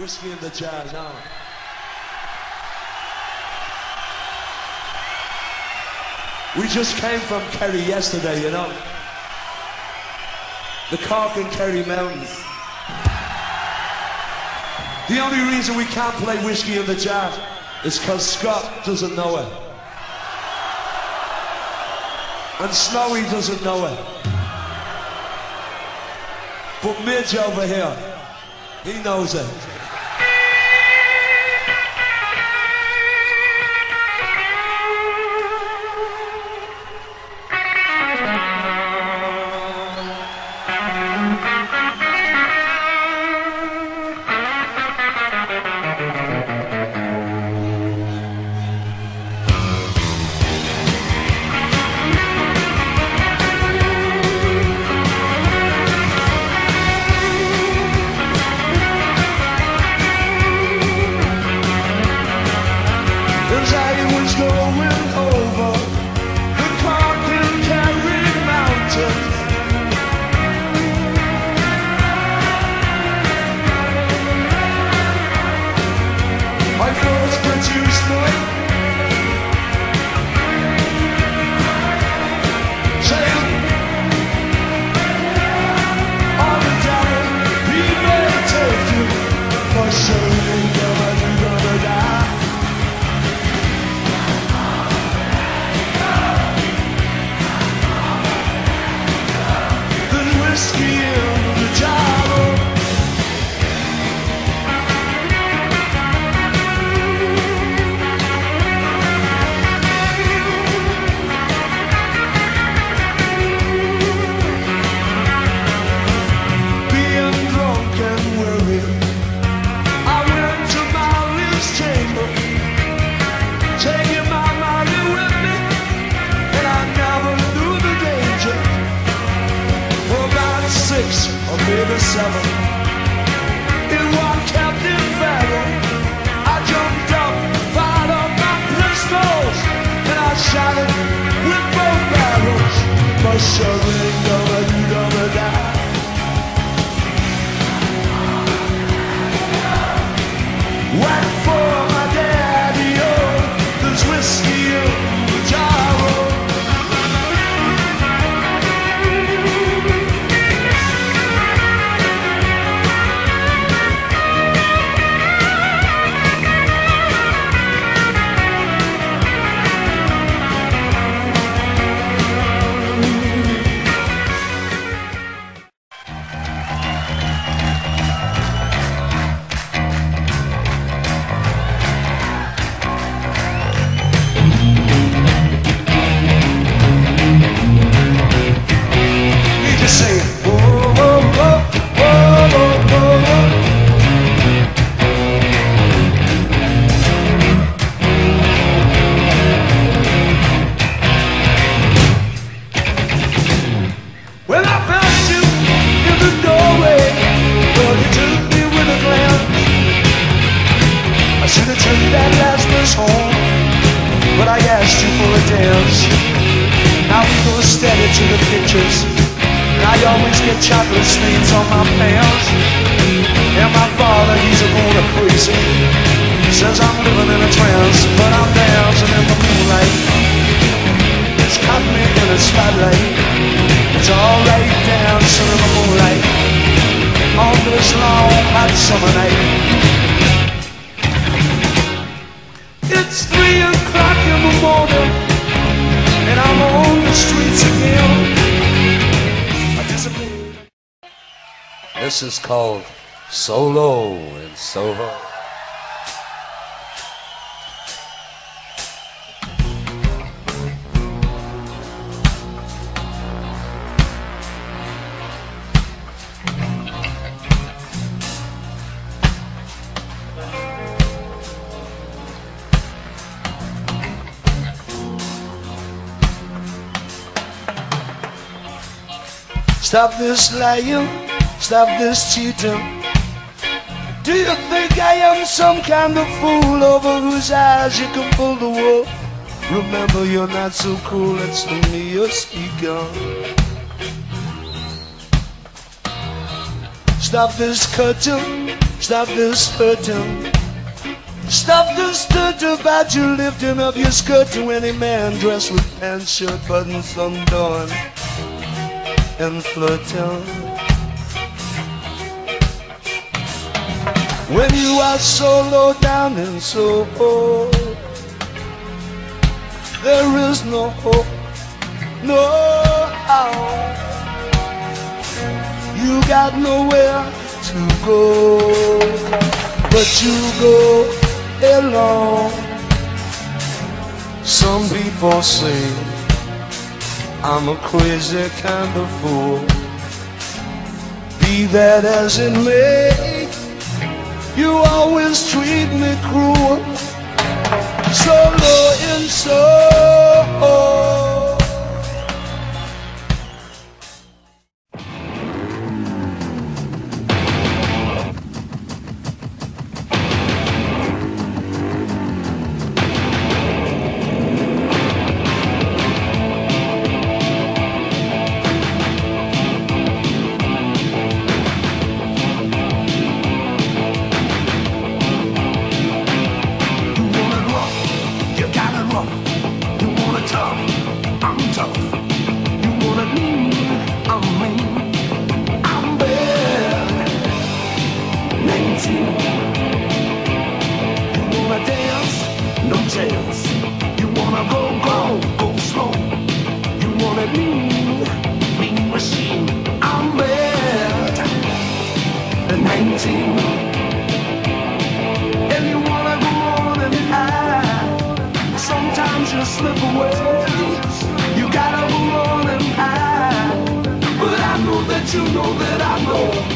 Whiskey in the jar now. We just came from Kerry yesterday, you know. The Cork and Kerry Mountains. The only reason we can't play Whiskey in the Jar is because Scott doesn't know it. And Snowy doesn't know it. But Midge over here, he knows it. First shot with both barrels. Ain't gonna, you gonna die. Whack you took me with a glance. I should have took that last Lazarus home, but I asked you for a dance. Now we go steady to the pictures. And I always get chocolate stains on my pants. And my father, he's a going crazy. Says I'm living in a trance, but I'm dancing in the moonlight. It's caught me in a spotlight. It's alright dancing in the moonlight. On this long hot summer night. It's three o'clock in the morning and I'm on the streets again. This is called Solo in Soho. Stop this lying, stop this cheating. Do you think I am some kind of fool over whose eyes you can pull the wool? Remember, you're not so cool, it's to me you're speaking. Stop this cutting, Stop this hurting. Stop this dirt about you lifting up your skirt to any man dressed with pants, shirt, buttons undone and flirting. When you are so low down and so low, there is no hope, no how. You got nowhere to go, but you go alone. Some people say I'm a crazy kind of fool. Be that as it may, you always treat me cruel. 19. You wanna dance, no chance. You wanna go, go, go slow. You mean machine. I'm bad. 19. And you wanna go on and high. Sometimes you slip away. You gotta go on and high. But I know that you know that I know